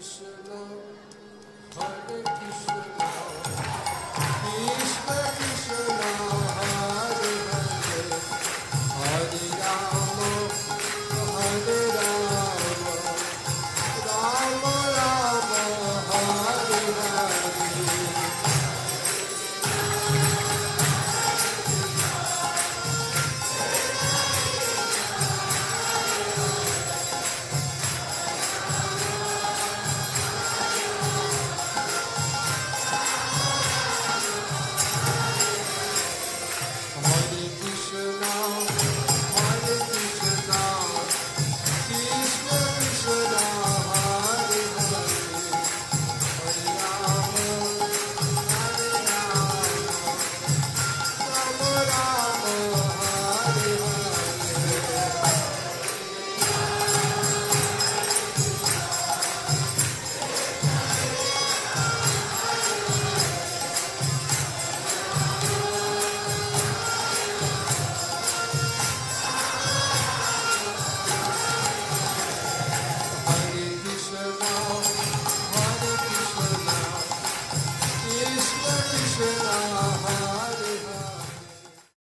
是那